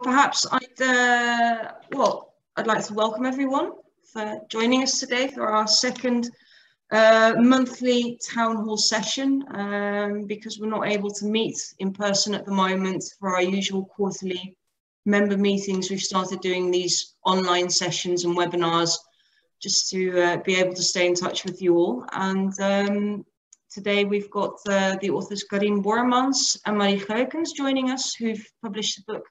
perhaps I'd, uh, well, I'd like to welcome everyone for joining us today for our second uh, monthly town hall session um, because we're not able to meet in person at the moment for our usual quarterly member meetings. We've started doing these online sessions and webinars just to uh, be able to stay in touch with you all. And um, today we've got uh, the authors Carine Bormans and Marie Geukens joining us who've published the book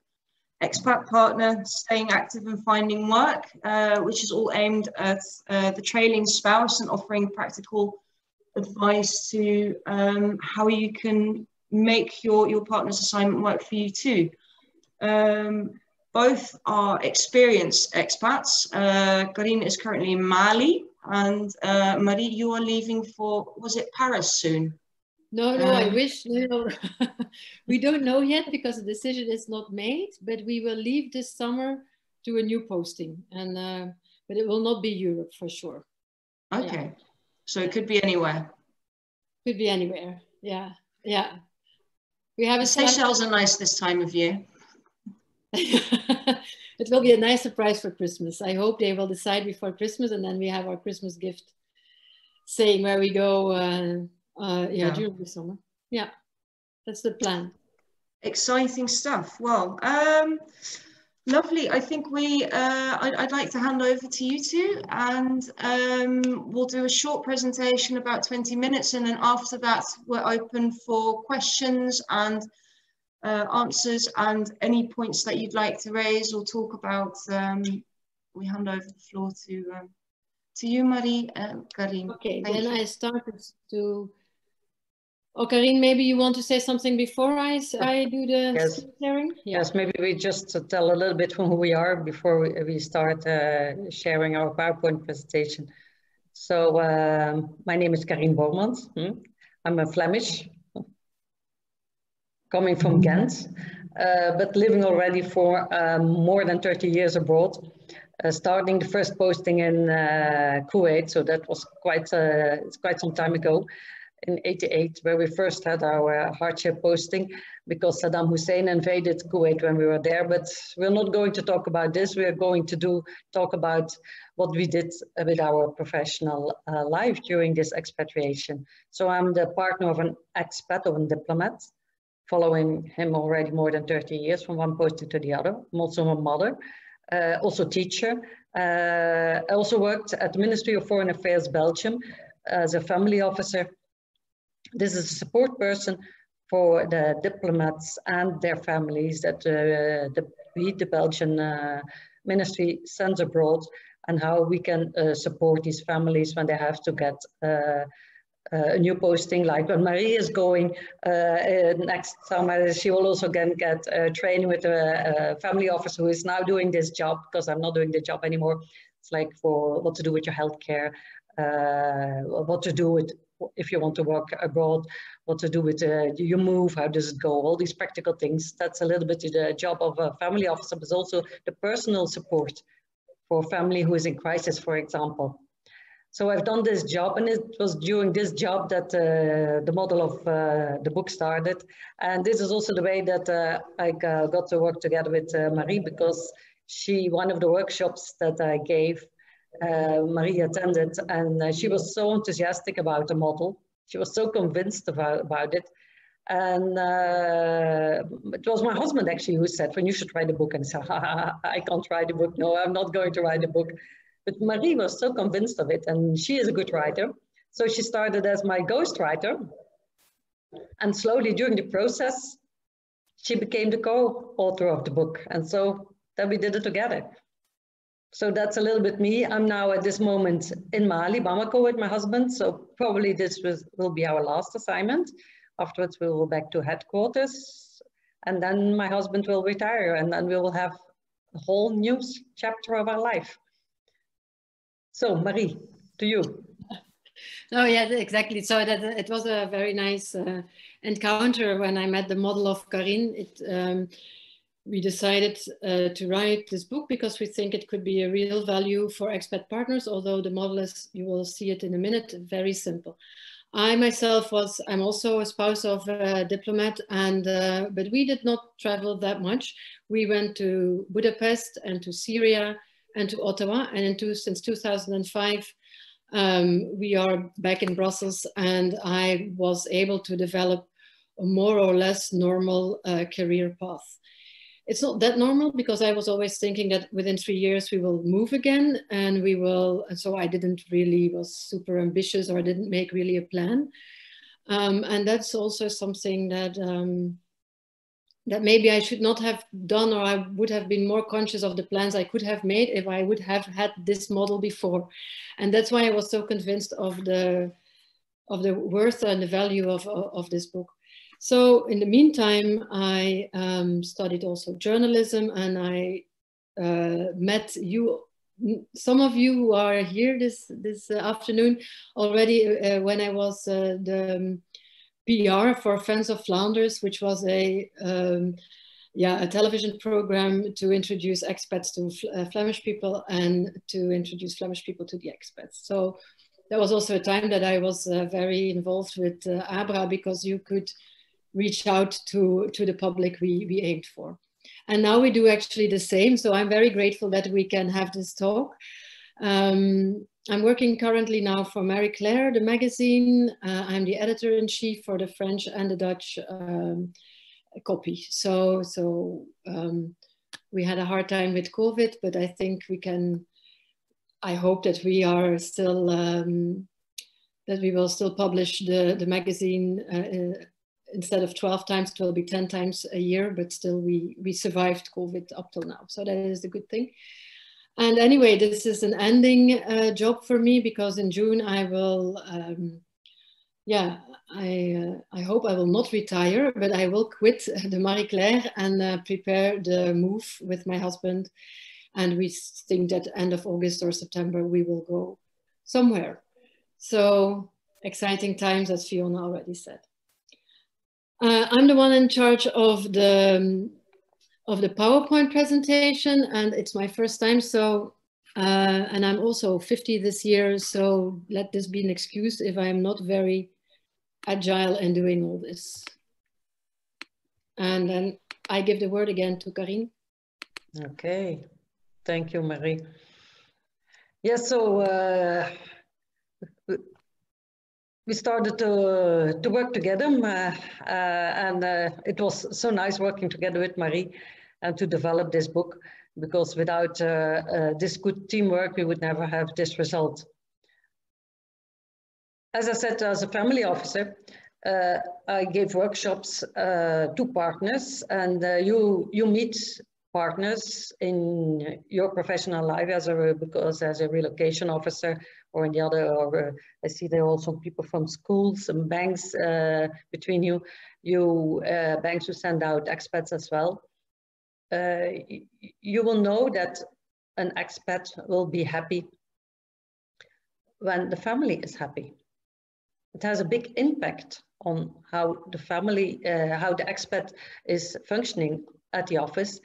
expat partner, staying active and finding work, uh, which is all aimed at uh, the trailing spouse and offering practical advice to um, how you can make your, your partner's assignment work for you too. Um, both are experienced expats. Uh, Carine is currently in Mali and uh, Marie, you are leaving for, was it Paris soon? No, no, I wish. No, we don't know yet because the decision is not made. But we will leave this summer to a new posting, and uh, but it will not be Europe for sure. Okay, yeah. so it could be anywhere. Could be anywhere. Yeah, yeah. We have a Seychelles are nice this time of year. it will be a nice surprise for Christmas. I hope they will decide before Christmas, and then we have our Christmas gift saying where we go. Uh, uh, yeah, yeah, during the summer. Yeah, that's the plan. Exciting stuff. Well, um, lovely. I think we, uh, I'd, I'd, like to hand over to you two and um, we'll do a short presentation about 20 minutes and then after that we're open for questions and uh, answers and any points that you'd like to raise or talk about. Um, we hand over the floor to um, to you, Marie and Carine. Okay, Thank then you. I started to Oh, Carine, maybe you want to say something before I, I do the yes. sharing? Yeah. Yes, maybe we just tell a little bit who we are before we, we start uh, sharing our PowerPoint presentation. So um, my name is Carine Bormans. Hmm? I'm a Flemish, coming from Ghent, uh, but living already for um, more than 30 years abroad. Uh, starting the first posting in uh, Kuwait, so that was quite uh, quite some time ago in 88, where we first had our hardship posting because Saddam Hussein invaded Kuwait when we were there. But we're not going to talk about this. We are going to do talk about what we did with our professional uh, life during this expatriation. So I'm the partner of an expat, of a diplomat, following him already more than 30 years from one posting to the other. I'm also a mother, uh, also teacher. Uh, I also worked at the Ministry of Foreign Affairs Belgium as a family officer this is a support person for the diplomats and their families that uh, the, we, the Belgian uh, ministry sends abroad and how we can uh, support these families when they have to get uh, uh, a new posting. Like when Marie is going uh, next summer she will also again get training with a, a, family officer who is now doing this job because I'm not doing the job anymore. It's like for what to do with your healthcare what to do with if you want to work abroad, what to do with uh, your move, how does it go, all these practical things. That's a little bit the job of a family officer, but also the personal support for a family who is in crisis, for example. So I've done this job and it was during this job that uh, the model of uh, the book started. And this is also the way that uh, I got to work together with uh, Marie because she, one of the workshops that I gave, uh, Marie attended, and uh, she was so enthusiastic about the model. She was so convinced about, about it. And uh, it was my husband actually who said, when you should write a book. And I said, I can't write a book. No, I'm not going to write a book. But Marie was so convinced of it, and she is a good writer. So she started as my ghostwriter. And slowly during the process, she became the co-author of the book. And so then we did it together. So that's a little bit me. I'm now at this moment in Mali, Bamako with my husband. So probably this was, will be our last assignment. Afterwards, we'll go back to headquarters and then my husband will retire and then we will have a whole new chapter of our life. So Marie, to you. No, yeah, exactly. So that it was a very nice uh, encounter when I met the model of Carine. It um, we decided uh, to write this book because we think it could be a real value for expat partners, although the model is, you will see it in a minute, very simple. I myself was, I'm also a spouse of a diplomat, and uh, but we did not travel that much. We went to Budapest and to Syria and to Ottawa, and into, since 2005, um, we are back in Brussels, and I was able to develop a more or less normal uh, career path it's not that normal because I was always thinking that within three years we will move again and we will, and so I didn't really was super ambitious or I didn't make really a plan. Um, and that's also something that um, that maybe I should not have done or I would have been more conscious of the plans I could have made if I would have had this model before. And that's why I was so convinced of the of the worth and the value of, of, of this book. So in the meantime, I um, studied also journalism and I uh, met you, some of you who are here this, this uh, afternoon already uh, when I was uh, the um, PR for Friends of Flanders, which was a, um, yeah, a television program to introduce expats to uh, Flemish people and to introduce Flemish people to the expats. So that was also a time that I was uh, very involved with ABRA because you could reach out to, to the public we, we aimed for. And now we do actually the same. So I'm very grateful that we can have this talk. Um, I'm working currently now for Marie Claire, the magazine. Uh, I'm the editor-in-chief for the French and the Dutch um, copy. So, so um, we had a hard time with COVID, but I think we can, I hope that we are still, um, that we will still publish the, the magazine uh, uh instead of 12 times, it will be 10 times a year, but still we, we survived COVID up till now. So that is a good thing. And anyway, this is an ending uh, job for me because in June I will, um, yeah, I, uh, I hope I will not retire, but I will quit the Marie Claire and uh, prepare the move with my husband. And we think that end of August or September, we will go somewhere. So exciting times, as Fiona already said. Uh, I'm the one in charge of the um, of the PowerPoint presentation, and it's my first time. So, uh, and I'm also 50 this year. So let this be an excuse if I'm not very agile in doing all this. And then I give the word again to Carine. Okay, thank you, Marie. Yes, yeah, so uh, we started to, to work together uh, uh, and uh, it was so nice working together with Marie and to develop this book because without uh, uh, this good teamwork we would never have this result. As I said, as a family officer, uh, I gave workshops to partners and you, you meet partners in your professional life as a because as a relocation officer or in the other or uh, I see there are also people from schools and banks uh, between you you uh, banks who send out expats as well. You will know that an expat will be happy when the family is happy. It has a big impact on how the family uh, how the expat is functioning at the office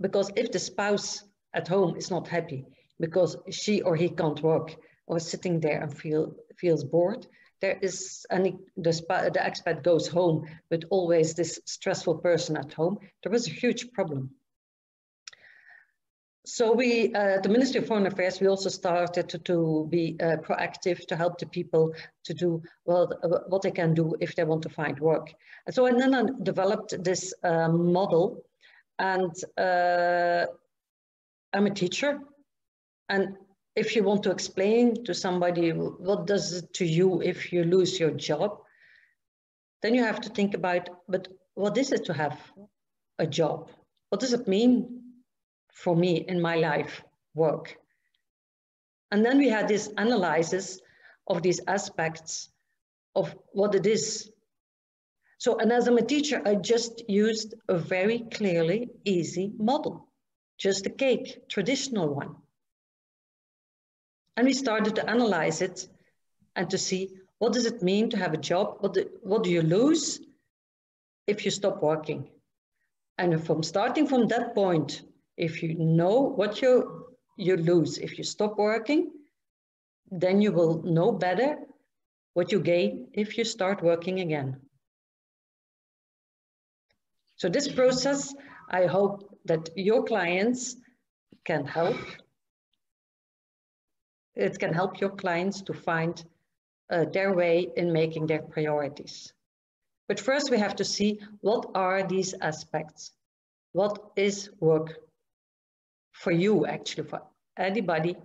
because if the spouse at home is not happy because she or he can't work or sitting there and feel feels bored, there is any the, the expat goes home with always this stressful person at home, there was a huge problem. So we, uh, the Ministry of Foreign Affairs, we also started to, to be uh, proactive to help the people to do well what they can do if they want to find work. And so and then I developed this uh, model and uh, I'm a teacher. And if you want to explain to somebody what does it to you if you lose your job, then you have to think about, but what is it to have a job? What does it mean for me in my life, work? And then we had this analysis of these aspects of what it is so, and as I'm a teacher, I just used a very clearly easy model, just a cake, traditional one. And we started to analyze it and to see what does it mean to have a job? What do, what do you lose if you stop working? And from starting from that point, if you know what you, you lose if you stop working, then you will know better what you gain if you start working again. So this process, I hope that your clients can help. It can help your clients to find uh, their way in making their priorities. But first we have to see what are these aspects? What is work for you actually, for anybody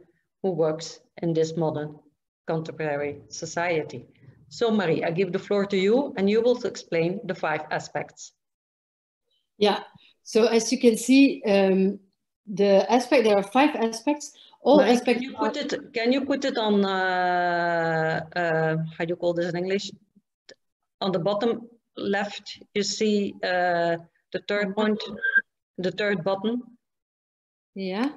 who works in this modern contemporary society. So Marie, I give the floor to you and you will explain the five aspects. Yeah, so as you can see, um, the aspect, there are five aspects. All Marie, aspects can you put it, can you put it on, uh, uh, how do you call this in English? On the bottom left, you see uh, the third point, the third button. Yeah.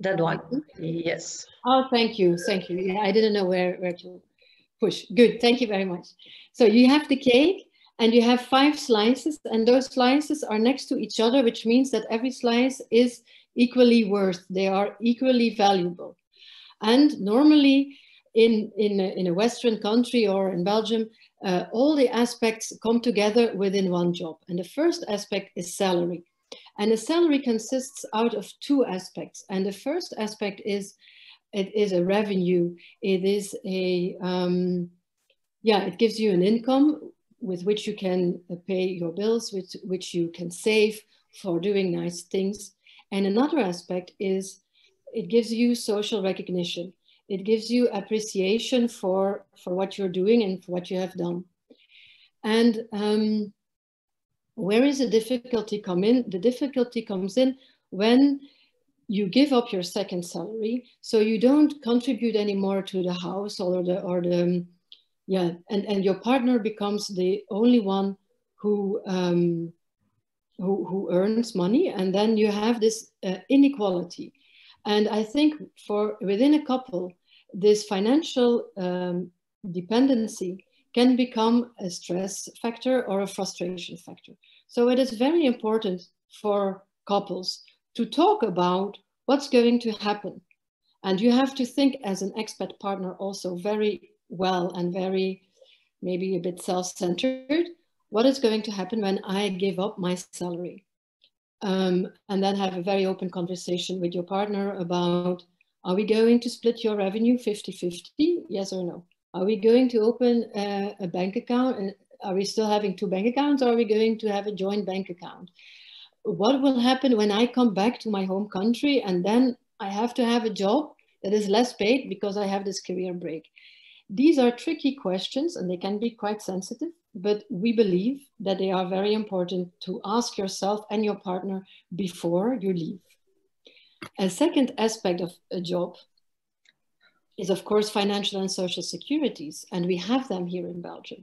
That one, yes. Oh, thank you, thank you. Yeah, I didn't know where, where to push. Good, thank you very much. So you have the cake and you have five slices and those slices are next to each other, which means that every slice is equally worth. They are equally valuable. And normally in, in, a, in a Western country or in Belgium, uh, all the aspects come together within one job. And the first aspect is salary. And a salary consists out of two aspects. And the first aspect is it is a revenue. It is a, um, yeah, it gives you an income with which you can pay your bills, with which you can save for doing nice things. And another aspect is it gives you social recognition. It gives you appreciation for, for what you're doing and for what you have done. And um, where is the difficulty come in? The difficulty comes in when you give up your second salary, so you don't contribute anymore to the house or the or the yeah, and and your partner becomes the only one who um, who who earns money, and then you have this uh, inequality. And I think for within a couple, this financial um, dependency can become a stress factor or a frustration factor. So it is very important for couples to talk about what's going to happen. And you have to think as an expat partner also very well and very maybe a bit self-centered. What is going to happen when I give up my salary? Um, and then have a very open conversation with your partner about, are we going to split your revenue 50-50? Yes or no? Are we going to open a, a bank account? And are we still having two bank accounts or are we going to have a joint bank account? What will happen when I come back to my home country and then I have to have a job that is less paid because I have this career break? These are tricky questions and they can be quite sensitive, but we believe that they are very important to ask yourself and your partner before you leave. A second aspect of a job is of course financial and social securities and we have them here in belgium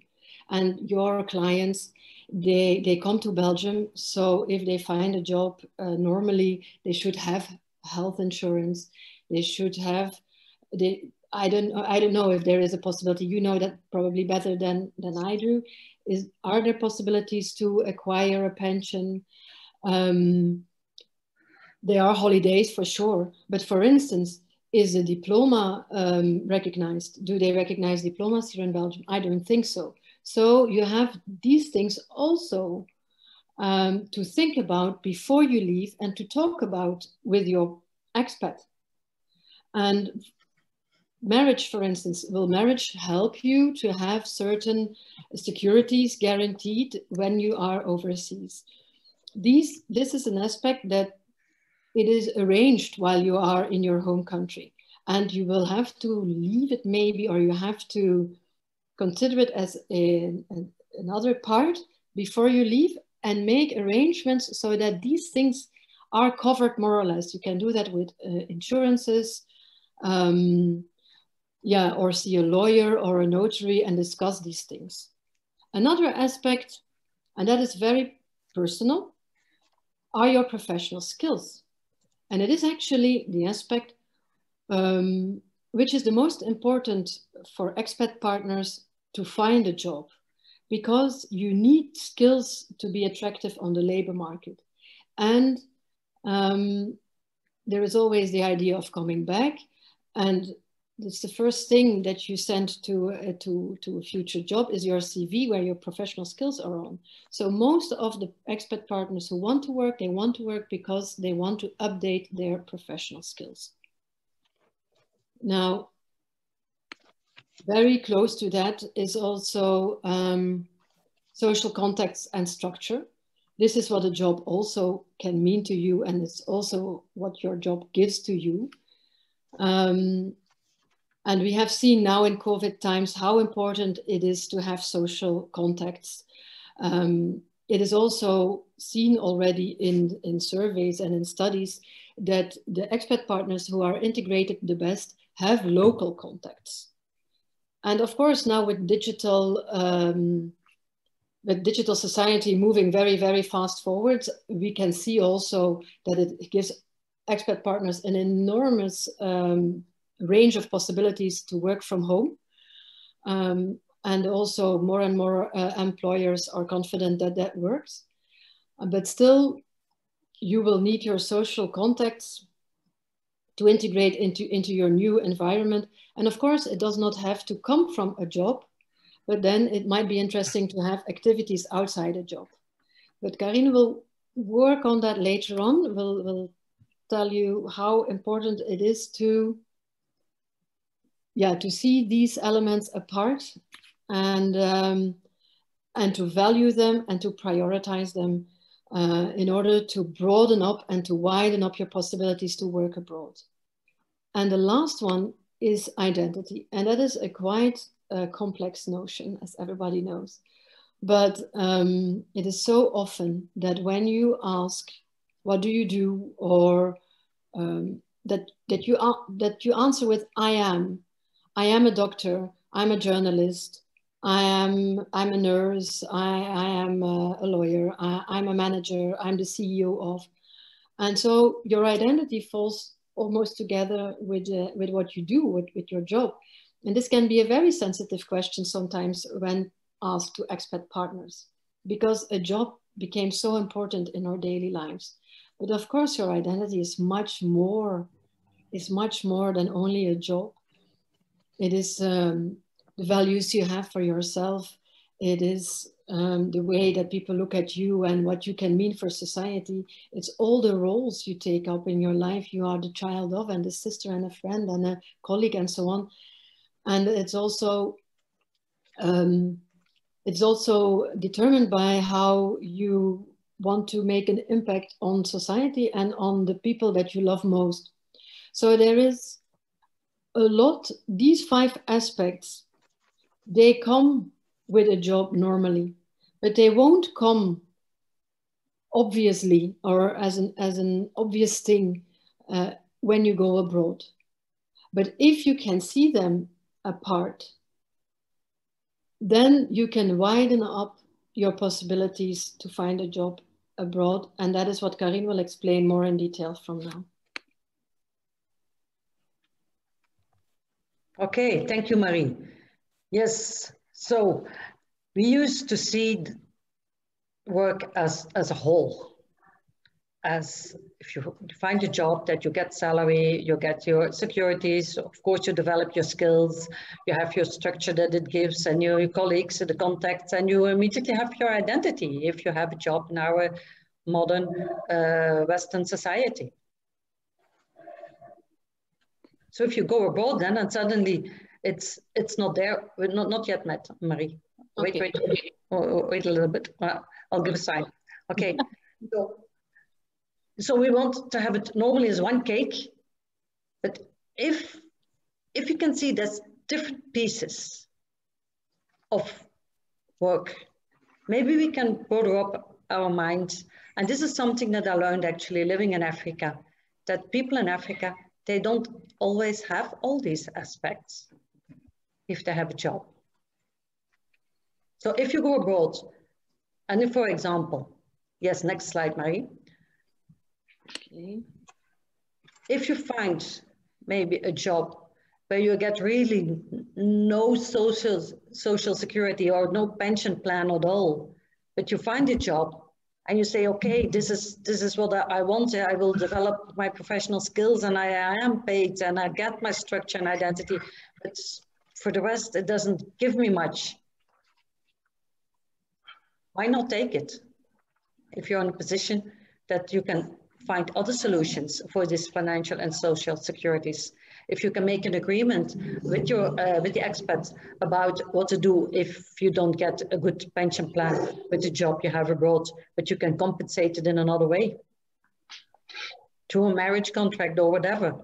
and your clients they they come to belgium so if they find a job uh, normally they should have health insurance they should have they i don't i don't know if there is a possibility you know that probably better than than i do is are there possibilities to acquire a pension um, there are holidays for sure but for instance is a diploma um, recognized? Do they recognize diplomas here in Belgium? I don't think so. So you have these things also um, to think about before you leave and to talk about with your expat. And marriage, for instance, will marriage help you to have certain securities guaranteed when you are overseas? These, this is an aspect that it is arranged while you are in your home country. And you will have to leave it maybe, or you have to consider it as a, a, another part before you leave and make arrangements so that these things are covered more or less. You can do that with uh, insurances, um, yeah, or see a lawyer or a notary and discuss these things. Another aspect, and that is very personal, are your professional skills. And it is actually the aspect um, which is the most important for expat partners to find a job because you need skills to be attractive on the labor market. And um, there is always the idea of coming back. And it's the first thing that you send to, uh, to, to a future job is your CV where your professional skills are on. So most of the expat partners who want to work, they want to work because they want to update their professional skills. Now, very close to that is also um, social context and structure. This is what a job also can mean to you and it's also what your job gives to you. Um, and we have seen now in COVID times how important it is to have social contacts. Um, it is also seen already in, in surveys and in studies that the expat partners who are integrated the best have local contacts. And of course, now with digital, um, with digital society moving very, very fast forwards, we can see also that it gives expat partners an enormous um, range of possibilities to work from home. Um, and also more and more uh, employers are confident that that works. But still, you will need your social contacts to integrate into, into your new environment. And of course, it does not have to come from a job, but then it might be interesting to have activities outside a job. But Carine will work on that later on. We'll, will tell you how important it is to yeah, to see these elements apart and, um, and to value them and to prioritize them uh, in order to broaden up and to widen up your possibilities to work abroad. And the last one is identity. And that is a quite uh, complex notion, as everybody knows. But um, it is so often that when you ask, what do you do? Or um, that, that, you, are that you answer with, I am, I am a doctor, I'm a journalist, I am I'm a nurse, I, I am a, a lawyer, I, am a manager, I'm the CEO of. And so your identity falls almost together with, uh, with what you do, with, with your job. And this can be a very sensitive question sometimes when asked to expat partners, because a job became so important in our daily lives. But of course, your identity is much more, is much more than only a job. It is um, the values you have for yourself. It is um, the way that people look at you and what you can mean for society. It's all the roles you take up in your life. You are the child of, and a sister, and a friend, and a colleague, and so on. And it's also um, it's also determined by how you want to make an impact on society and on the people that you love most. So there is a lot, these five aspects, they come with a job normally, but they won't come obviously or as an, as an obvious thing uh, when you go abroad. But if you can see them apart, then you can widen up your possibilities to find a job abroad. And that is what Carine will explain more in detail from now. Okay, thank you, Marie. Yes, so we used to see work as, as a whole. As if you find a job that you get salary, you get your securities, of course you develop your skills, you have your structure that it gives and your, colleagues, the contacts, and you immediately have your identity if you have a job in our modern uh, Western society. So if you go abroad then and suddenly it's it's not there, we're not, not yet met, Marie. Wait, okay. wait, wait, wait a little bit. I'll give a sign. Okay. so, so we want to have it normally as one cake, but if if you can see there's different pieces of work, maybe we can border up our minds. And this is something that I learned actually living in Africa, that people in Africa they don't always have all these aspects if they have a job. So if you go abroad, and if, for example, yes, next slide, Marie. Okay. If you find maybe a job where you get really no social, social security or no pension plan at all, but you find a job and you say, okay, this is this is what I want. I will develop my professional skills, and I, I am paid, and I get my structure and identity. But for the rest, it doesn't give me much. Why not take it? If you're in a position that you can find other solutions for these financial and social securities if you can make an agreement with your uh, with the expats about what to do if you don't get a good pension plan with the job you have abroad, but you can compensate it in another way through a marriage contract or whatever.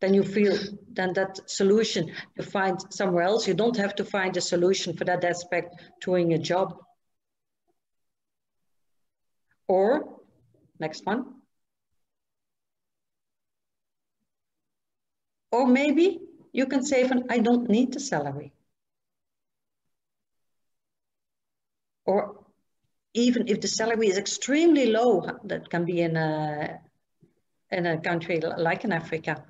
Then you feel then that solution you find somewhere else. You don't have to find a solution for that aspect doing a job. Or next one. Or maybe you can say, I don't need the salary. Or even if the salary is extremely low, that can be in a, in a country like in Africa,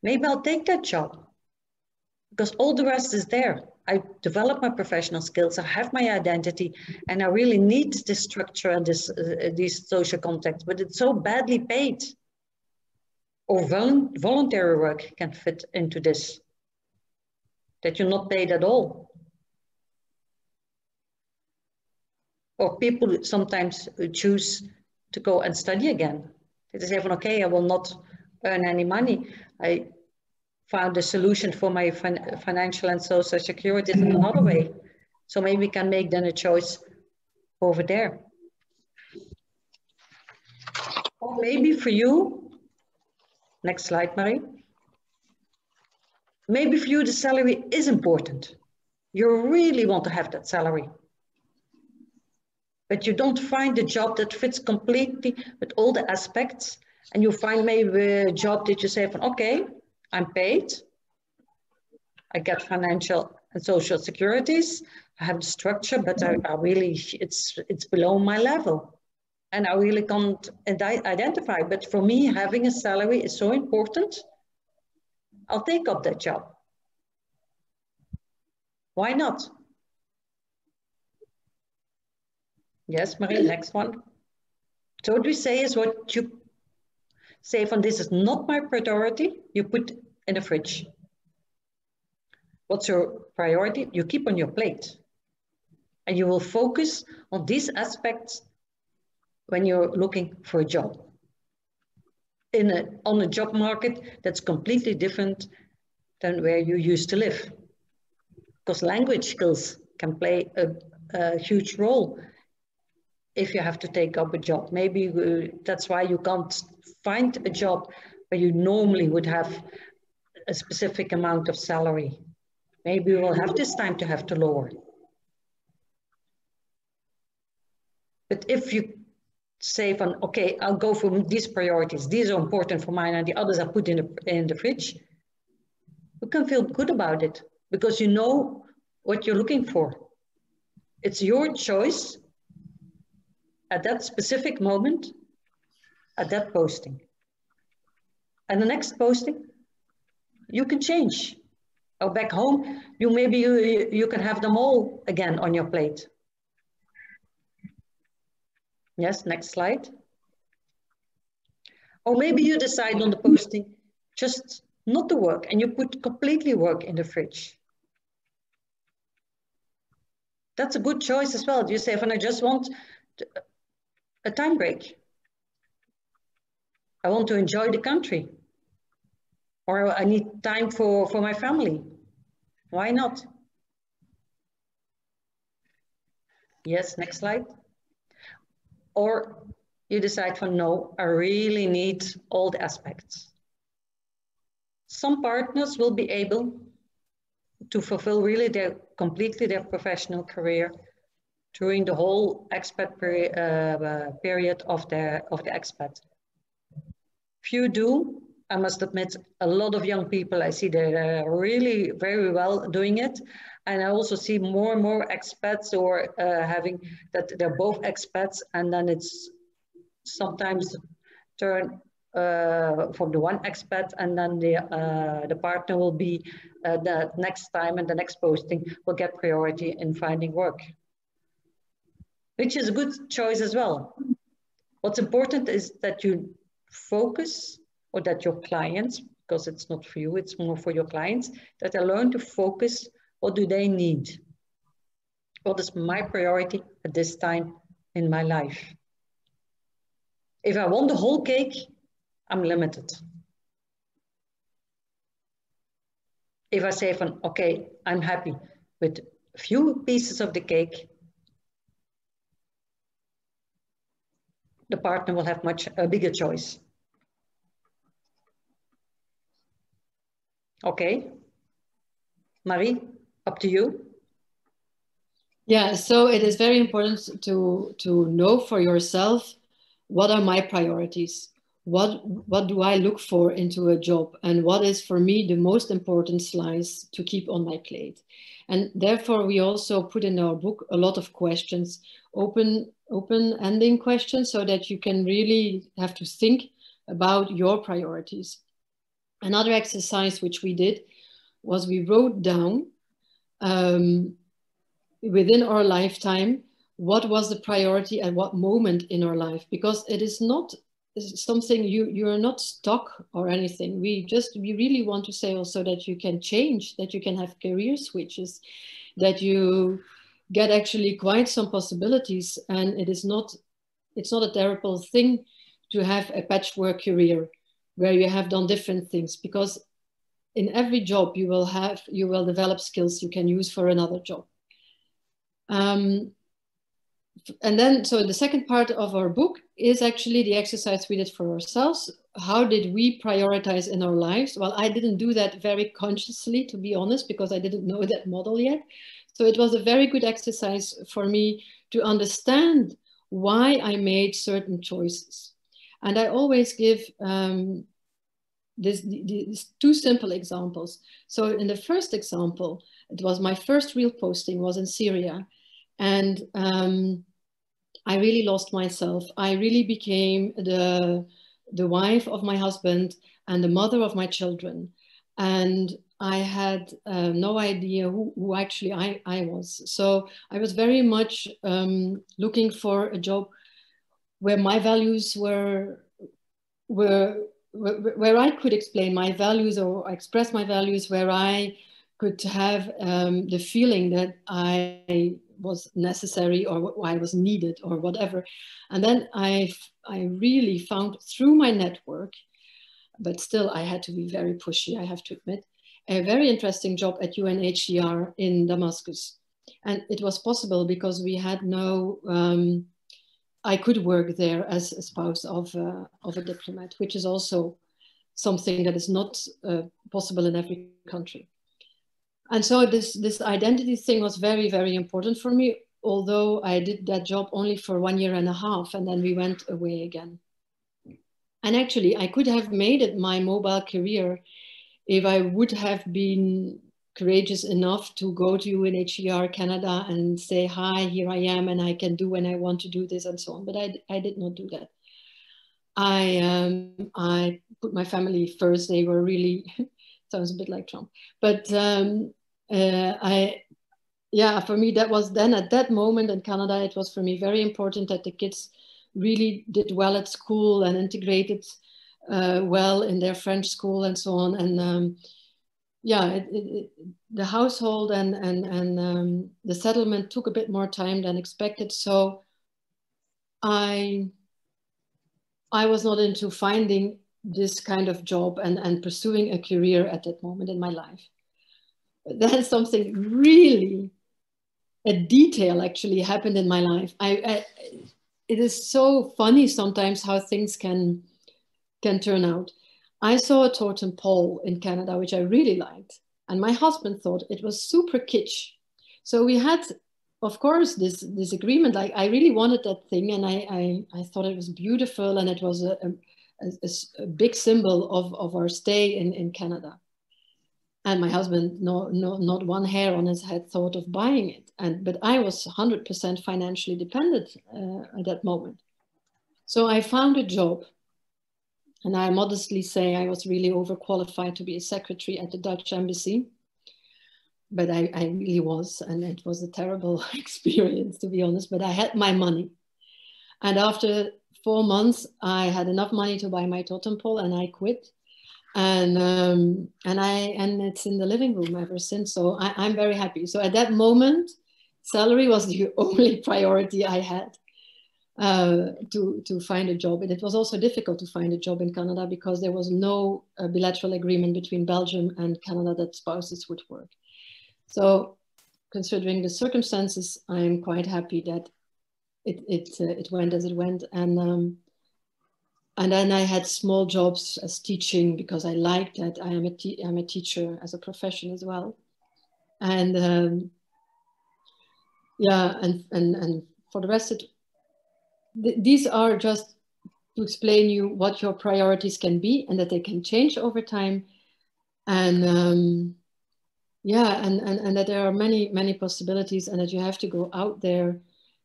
maybe I'll take that job because all the rest is there. I develop my professional skills, I have my identity, and I really need this structure and this, uh, these social contacts, but it's so badly paid or vol voluntary work can fit into this, that you're not paid at all. Or people sometimes choose to go and study again. They say, okay, I will not earn any money. I found a solution for my fin financial and social security in another way. So maybe we can make then a choice over there. Or maybe for you, Next slide, Marie. Maybe for you the salary is important. You really want to have that salary. But you don't find a job that fits completely with all the aspects. And you find maybe a job that you say, okay, I'm paid. I get financial and social securities. I have the structure, but I, I really, it's, it's below my level and I really can't identify. But for me, having a salary is so important. I'll take up that job. Why not? Yes, Marie, next one. So what we say is what you say from this is not my priority, you put in the fridge. What's your priority? You keep on your plate. And you will focus on these aspects when you're looking for a job. In a, on a job market that's completely different than where you used to live. Because language skills can play a, a huge role if you have to take up a job. Maybe that's why you can't find a job where you normally would have a specific amount of salary. Maybe will have this time to have to lower. But if you say from, okay, I'll go for these priorities. These are important for mine and the others are put in the, in the fridge. You can feel good about it because you know what you're looking for. It's your choice at that specific moment, at that posting. And the next posting, you can change. Or back home, you maybe you, you can have them all again on your plate. Yes, next slide. Or maybe you decide on the posting just not to work and you put completely work in the fridge. That's a good choice as well. You say, when I just want a time break. I want to enjoy the country. Or I need time for, for my family. Why not? Yes, next slide or you decide for no, I really need all the aspects. Some partners will be able to fulfill really their completely their professional career during the whole expat peri uh, uh, period of their of the expat. Few do, I must admit, a lot of young people I see they're really very well doing it, and I also see more and more expats or uh, having that they're both expats and then it's sometimes turn uh, from the one expat and then the, uh, the partner will be uh, the next time and the next posting will get priority in finding work. which is a good choice as well. What's important is that you focus or that your clients, because it's not for you, it's more for your clients, that they learn to focus what do they need? What is my priority at this time in my life? If I want the whole cake, I'm limited. If I say from, okay, I'm happy with a few pieces of the cake, the partner will have much a bigger choice. Okay. Marie, up to you. Yeah, so it is very important to, to know for yourself what are my priorities? What, what do I look for into a job? And what is for me the most important slice to keep on my plate? And therefore, we also put in our book a lot of questions, open, open ending questions, so that you can really have to think about your priorities. Another exercise which we did was we wrote down um, within our lifetime what was the priority at what moment in our life because it is not something you you're not stuck or anything. We just we really want to say also that you can change that you can have career switches that you get actually quite some possibilities and it is not it's not a terrible thing to have a patchwork career where you have done different things because in every job you will have you will develop skills you can use for another job. Um, and then so the second part of our book is actually the exercise we did for ourselves. How did we prioritize in our lives? Well i didn't do that very consciously to be honest because i didn't know that model yet. So it was a very good exercise for me to understand why i made certain choices and i always give um, this, these two simple examples. So in the first example, it was my first real posting was in Syria. And um, I really lost myself. I really became the, the wife of my husband and the mother of my children. And I had uh, no idea who, who actually I, I was. So I was very much um, looking for a job where my values were, were where I could explain my values or express my values, where I could have um, the feeling that I was necessary or why I was needed or whatever. And then I, I really found through my network, but still I had to be very pushy, I have to admit, a very interesting job at UNHCR in Damascus. And it was possible because we had no um, I could work there as a spouse of, uh, of a diplomat, which is also something that is not uh, possible in every country. And so this, this identity thing was very, very important for me, although I did that job only for one year and a half, and then we went away again. And actually, I could have made it my mobile career if I would have been courageous enough to go to UNHCR Canada and say, hi, here I am, and I can do when I want to do this and so on. But I, I did not do that. I, um, I put my family first. They were really, sounds a bit like Trump, but um, uh, I, yeah, for me, that was then at that moment in Canada, it was for me very important that the kids really did well at school and integrated uh, well in their French school and so on. And um, yeah, it, it, the household and and and um, the settlement took a bit more time than expected. So I I was not into finding this kind of job and and pursuing a career at that moment in my life. But then something really a detail actually happened in my life. I, I it is so funny sometimes how things can can turn out. I saw a totem pole in Canada, which I really liked. And my husband thought it was super kitsch. So we had, of course, this, disagreement. Like I really wanted that thing and I, I, I thought it was beautiful and it was a, a, a, a big symbol of, of our stay in, in Canada. And my husband, no, no, not one hair on his head, thought of buying it. And but I was 100% financially dependent uh, at that moment. So I found a job and I modestly say I was really overqualified to be a secretary at the Dutch embassy. but I, I really was, and it was a terrible experience to be honest. But I had my money, and after four months, I had enough money to buy my totem pole, and I quit. And um, and I and it's in the living room ever since. So I, I'm very happy. So at that moment, salary was the only priority I had uh, to, to find a job. And it was also difficult to find a job in Canada because there was no uh, bilateral agreement between Belgium and Canada that spouses would work. So considering the circumstances, I'm quite happy that it, it, uh, it went as it went. And, um, and then I had small jobs as teaching because I liked that. I am a, te- I'm a teacher as a profession as well. And um, yeah, and, and, and for the rest, it, th these are just to explain you what your priorities can be and that they can change over time. And um, yeah, and, and, and that there are many, many possibilities and that you have to go out there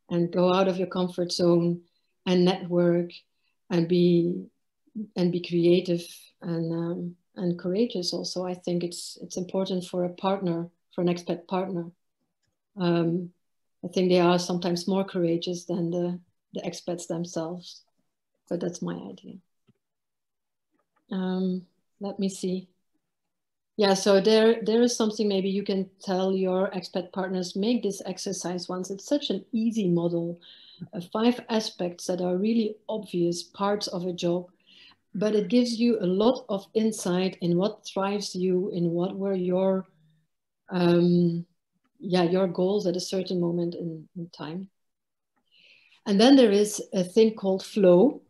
and go out of your comfort zone and network and be and be creative and um, and courageous also i think it's it's important for a partner for an expat partner um, i think they are sometimes more courageous than the the expats themselves. But that's my idea. Um, let me see. Yeah, so there, there is something maybe you can tell your expat partners, make this exercise once. It's such an easy model, uh, five aspects that are really obvious parts of a job, but it gives you a lot of insight in what thrives you, in what were your, um, yeah, your goals at a certain moment in, in time. And then there is a thing called flow.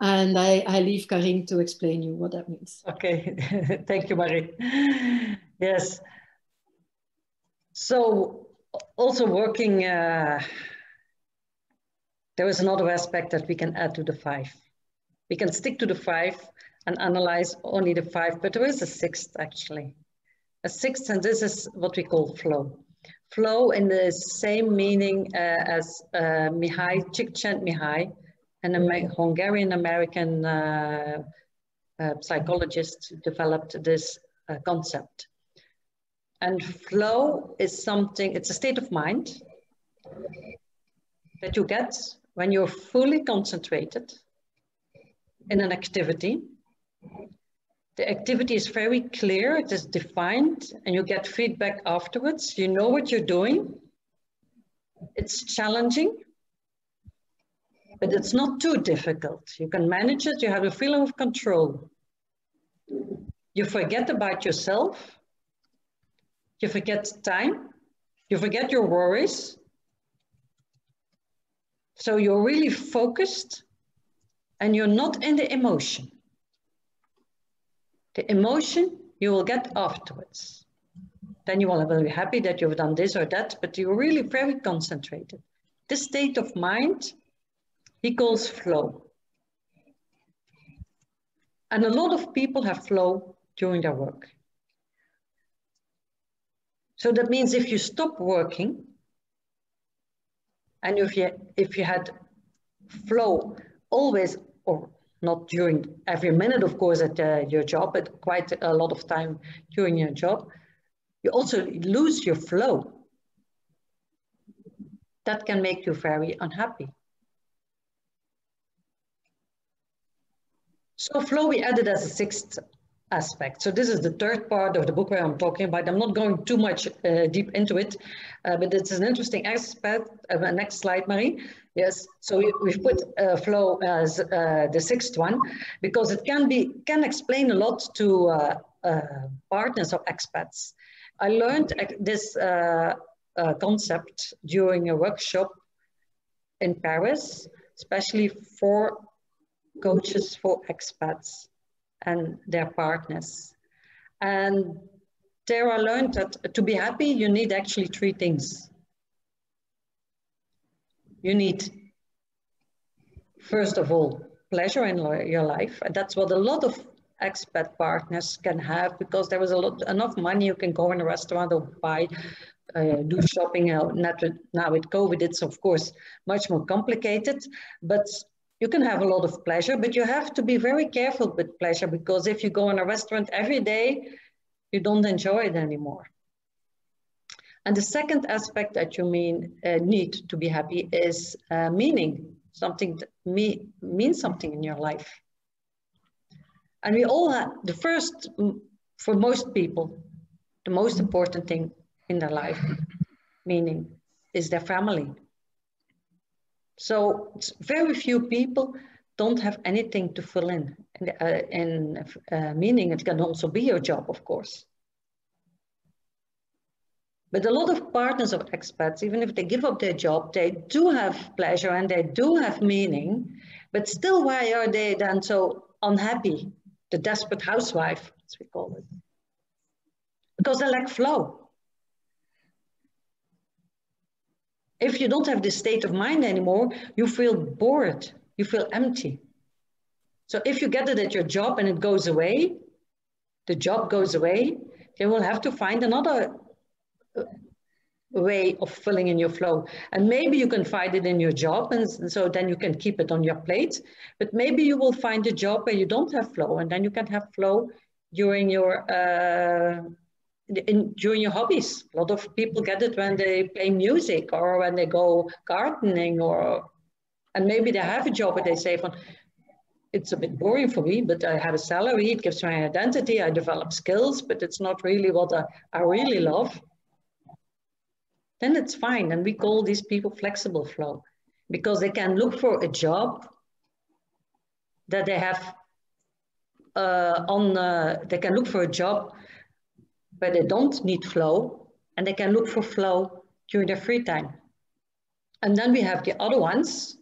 And I, I leave Carine to explain you what that means. Okay, thank you, Marie. Yes. So also working, uh, there is another aspect that we can add to the five. We can stick to the five and analyze only the five, but there is a sixth actually. A sixth, and this is what we call flow flow in the same meaning uh, as uh, Mihaly, Csikszentmihalyi, an Hungarian-American uh, uh, psychologist developed this uh, concept. And flow is something, it's a state of mind that you get when you're fully concentrated in an activity the activity is very clear, it is defined, and you get feedback afterwards. You know what you're doing. It's challenging, but it's not too difficult. You can manage it, you have a feeling of control. You forget about yourself, you forget time, you forget your worries. So you're really focused and you're not in the emotion. The emotion you will get afterwards. Then you will be happy that you've done this or that, but you're really very concentrated. This state of mind he calls flow. And a lot of people have flow during their work. So that means if you stop working, and if you, if you had flow always or not during every minute, of course, at uh, your job, but quite a lot of time during your job, you also lose your flow. That can make you very unhappy. So flow we added as a sixth aspect. So this is the third part of the book where I'm talking about. I'm not going too much uh, deep into it, uh, but it's an interesting aspect. Uh, next slide, Marie. Yes, so we, we've put uh, flow as uh, the sixth one because it can be can explain a lot to uh, partners or expats. I learned this concept during a workshop in Paris, especially for coaches for expats and their partners. And there I learned that to be happy, you need actually three things. You need, first of all, pleasure in your life. And that's what a lot of expat partners can have because there is a lot enough money you can go in a restaurant or buy uh, do shopping with, now with COVID, it's of course much more complicated, but you can have a lot of pleasure, but you have to be very careful with pleasure because if you go in a restaurant every day, you don't enjoy it anymore. And the second aspect that you mean uh, need to be happy is uh, meaning, something that me, means something in your life. And we all have the first, for most people, the most important thing in their life, meaning, is their family. So very few people don't have anything to fill in. And, uh, uh, meaning it can also be your job, of course. But a lot of partners of expats, even if they give up their job, they do have pleasure and they do have meaning. But still, why are they then so unhappy? The desperate housewife, as we call it. Because they lack flow. If you don't have this state of mind anymore, you feel bored, you feel empty. So if you get it at your job and it goes away, the job goes away, you will have to find another way of filling in your flow. And maybe you can find it in your job and, so then you can keep it on your plate. But maybe you will find a job where you don't have flow and then you can have flow during your uh, in, during your hobbies. A lot of people get it when they play music or when they go gardening or and maybe they have a job but they say from it's a bit boring for me, but I have a salary, it gives me identity, I develop skills, but it's not really what I, I really love then it's fine. And we call these people flexible flow because they can look for a job that they have uh, on, uh, they can look for a job where they don't need flow and they can look for flow during their free time. And then we have the other ones,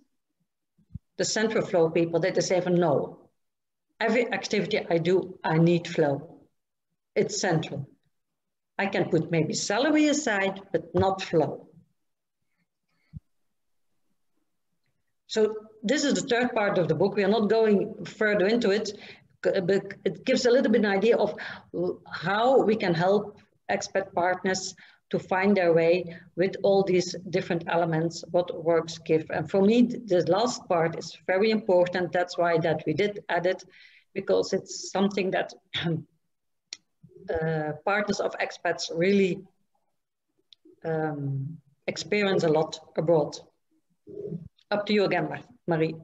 the central flow people that they say, oh, no, every activity I do, I need flow. It's central. I can put maybe salary aside, but not flow. So this is the third part of the book. We are not going further into it, it gives a little bit an idea of how we can help expat partners to find their way with all these different elements, what works give. And for me, the last part is very important. That's why that we did add it, because it's something that uh, partners of expats really um, experience a lot abroad. Up to you again, Marie.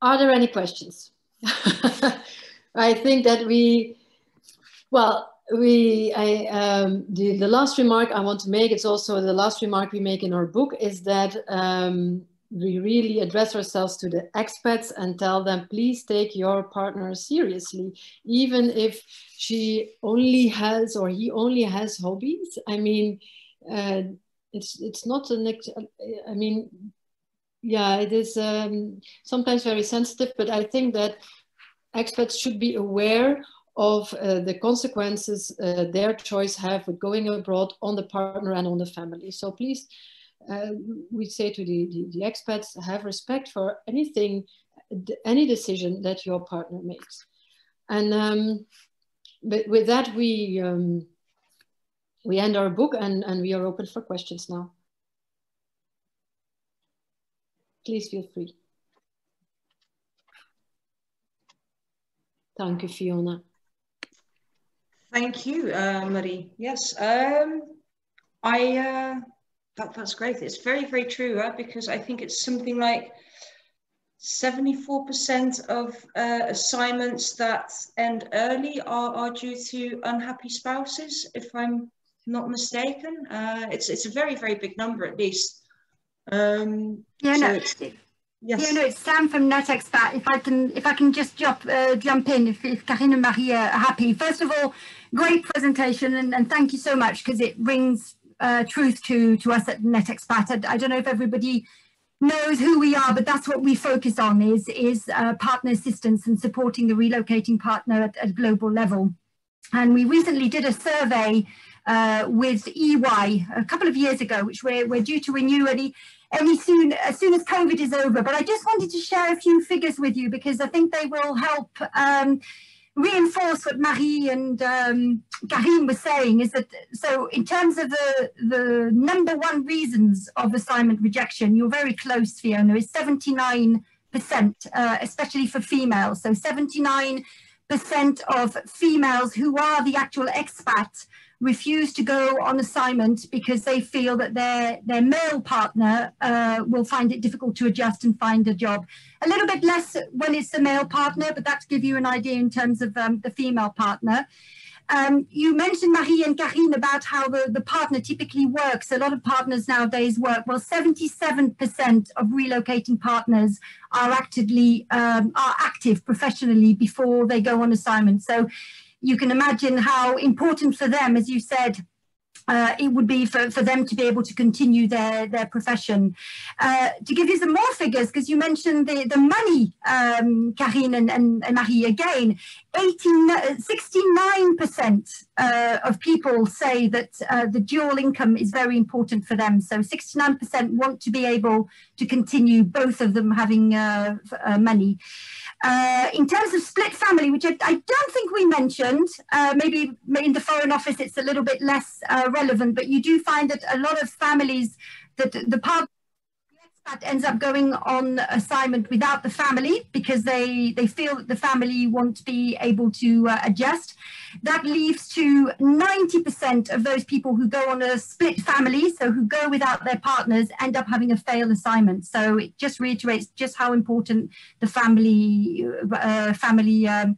Are there any questions? I think that we, well, we, I, um, the, the last remark I want to make, it's also the last remark we make in our book, is that um, we really address ourselves to the expats and tell them, please take your partner seriously, even if she only has or he only has hobbies. I mean, uh, it's it's not an. I mean, yeah, it is um, sometimes very sensitive, but I think that expats should be aware of uh, the consequences uh, their choice have with going abroad on the partner and on the family. So please uh, we say to the, the, the, expats, have respect for anything, any decision that your partner makes. And um, but with that, we, um, we end our book and, and we are open for questions now. Please feel free. Thank you, Fiona. Thank you, uh, Marie. Yes, um, I uh, that, that's great. It's very, very true, right? Because I think it's something like 74% of uh, assignments that end early are, are due to unhappy spouses, if I'm not mistaken. Uh, it's, it's a very, very big number at least. Um, yeah, so no, Yes. Yeah, no, it's Sam from NetExpat. If I can, if I can just jump uh, jump in, if, if Carine and Maria are happy. First of all, great presentation, and, and thank you so much because it brings uh, truth to, to us at NetExpat. I, I, don't know if everybody knows who we are, but that's what we focus on is, is uh, partner assistance and supporting the relocating partner at, a global level. And we recently did a survey uh, with EY a couple of years ago, which we're, we're due to renew any, any soon, as soon as COVID is over. But I just wanted to share a few figures with you because I think they will help um, reinforce what Marie and um, Carine were saying is that, so in terms of the, the number one reasons of assignment rejection, you're very close, Fiona, is 79%, uh, especially for females. So 79% of females who are the actual expat refuse to go on assignment because they feel that their, their male partner uh, will find it difficult to adjust and find a job. A little bit less when it's the male partner, but that give you an idea in terms of um, the female partner. Um, you mentioned Marie and Carine about how the, the partner typically works. A lot of partners nowadays work. Well, 77% of relocating partners are actively um, are active professionally before they go on assignment. So you can imagine how important for them, as you said, uh, it would be for, for them to be able to continue their, their profession. Uh, to give you some more figures, because you mentioned the, the money, um, Carine and, and, and Marie, again, 18, 69% uh, of people say that uh, the dual income is very important for them. So 69% want to be able to continue both of them having uh, uh, money. Uh, in terms of split family, which I, I don't think we mentioned, uh, maybe in the Foreign Office it's a little bit less uh, relevant, but you do find that a lot of families, that the part expat ends up going on assignment without the family because they, they feel that the family won't be able to uh, adjust. That leaves to 90% of those people who go on a split family, so who go without their partners, end up having a failed assignment. So it just reiterates just how important the family uh, family um,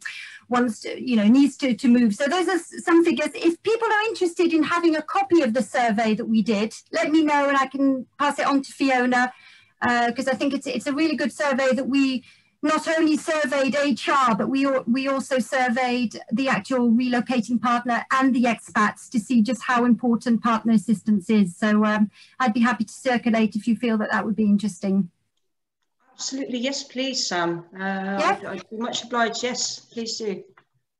wants to, you know, needs to, to move. So those are some figures. If people are interested in having a copy of the survey that we did, let me know and I can pass it on to Fiona because uh, I think it's, it's a really good survey that we not only surveyed HR, but we, we also surveyed the actual relocating partner and the expats to see just how important partner assistance is. So um, I'd be happy to circulate if you feel that that would be interesting. Absolutely, yes, please, Sam. Uh, yeah. I'd, I'd, be much obliged. Yes, please do.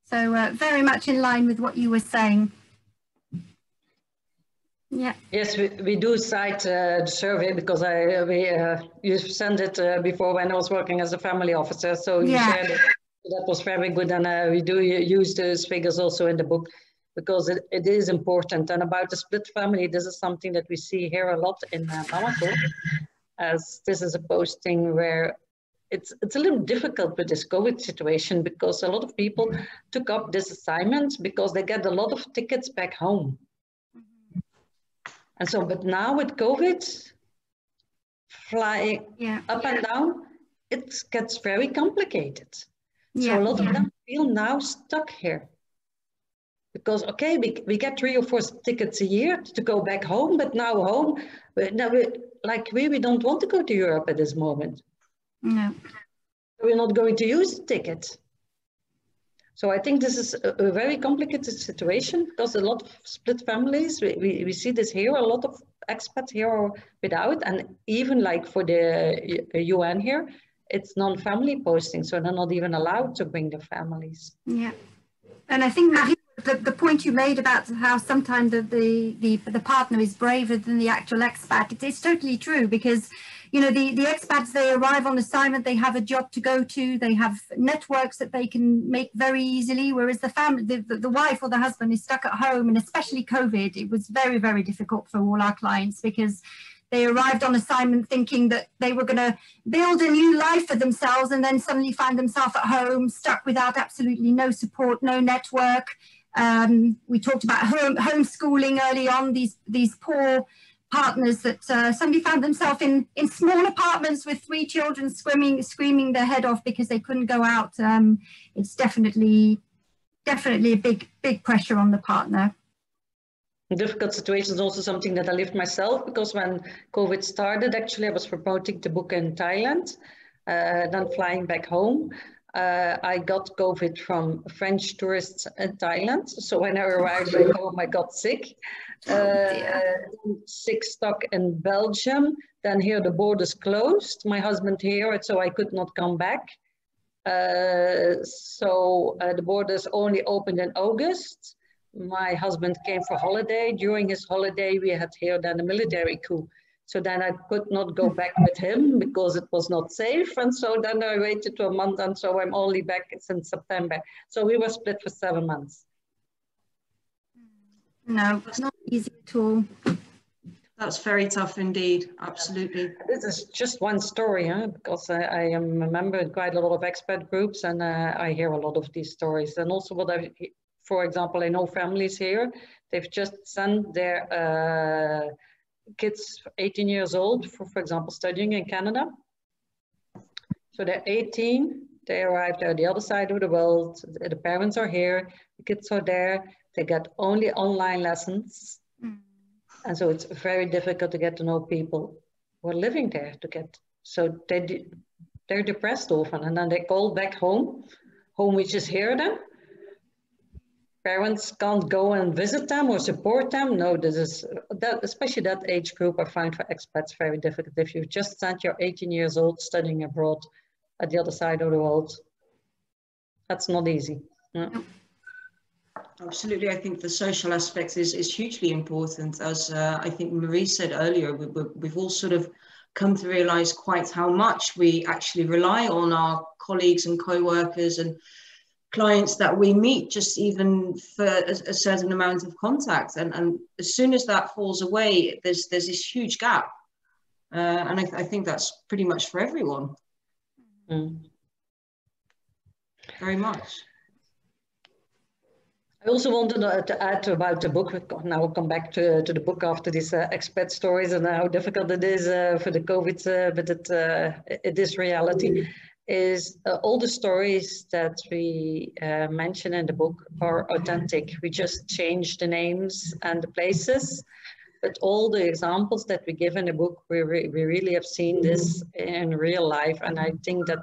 So uh, very much in line with what you were saying. Yeah. Yes, we, we do cite uh, the survey because I we uh, you sent it uh, before when I was working as a family officer, so you yeah. shared it. That was very good, and uh, we do use those figures also in the book because it, it is important. And about the split family, this is something that we see here a lot in uh, Bamako, as this is a posting where it's it's a little difficult with this COVID situation because a lot of people took up this assignment because they get a lot of tickets back home and so, but now with COVID, flying yeah. up yeah. and down, it gets very complicated. Yeah. So a lot of them feel now stuck here. Because, okay, we, we get three or four tickets a year to go back home, but now home, now we, like we, we don't want to go to Europe at this moment. No. We're not going to use the ticket. So I think this is a, a, very complicated situation because a lot of split families, we, we, we see this here, a lot of expats here are without, and even like for the uh, UN here, it's non-family posting, so they're not even allowed to bring their families. Yeah, and I think Marie, the, the point you made about how sometimes the, the, the, the partner is braver than the actual expat, it's totally true because you know, the, the expats, they arrive on assignment, they have a job to go to, they have networks that they can make very easily, whereas the family, the, the, the wife or the husband is stuck at home, and especially COVID, it was very, very difficult for all our clients because they arrived on assignment thinking that they were going to build a new life for themselves and then suddenly find themselves at home stuck without absolutely no support no network. Um, we talked about home homeschooling early on these these poor partners that uh, somebody found themselves in, in small apartments with three children screaming, screaming their head off because they couldn't go out. Um, it's definitely, definitely a big, big pressure on the partner. Difficult situation is also something that I lived myself because when COVID started, actually I was promoting the book in Thailand, uh, then flying back home. Uh, I got COVID from French tourists in Thailand. So when I arrived back home, I got sick. Oh, sick stuck in Belgium. Then here the borders closed. My husband here, so I could not come back. Uh, so uh, the borders only opened in August. My husband came for holiday. During his holiday, we had here then a military coup. So then I could not go back with him because it was not safe. And so then I waited to a month and so I'm only back since September. So we were split for seven months. No, it's not easy at all. That's very tough indeed, absolutely. This is just one story, huh? because I, I am a member in quite a lot of expat groups and uh, I hear a lot of these stories. And also what I for example, I know families here, they've just sent their uh, kids 18 years old, for, for example, studying in Canada. So they're 18, they arrived at the other side of the world, the parents are here, the kids are there, they get only online lessons. Mm. And so it's very difficult to get to know people who are living there to get, so they, they're depressed often and then they call back home, home which is here then. Parents can't go and visit them or support them. No, this is, that, especially that age group I find for expats very difficult. If you just sent your 18 years old studying abroad at the other side of the world, that's not easy. Absolutely, I think the social aspect is, is hugely important. As uh, I think Marie said earlier, we, we've all sort of come to realize quite how much we actually rely on our colleagues and co-workers and clients that we meet just even for a, a, certain amount of contact and, and as soon as that falls away there's there's this huge gap uh, and I, th I, think that's pretty much for everyone mm. very much I also wanted to add about the book. Now we'll come back to, to the book after these uh, expat stories and how difficult it is uh, for the COVID, uh, but it, uh, it is reality. Is uh, all the stories that we uh, mention in the book are authentic. We just change the names and the places, but all the examples that we give in the book, we, re we really have seen this in real life. And I think that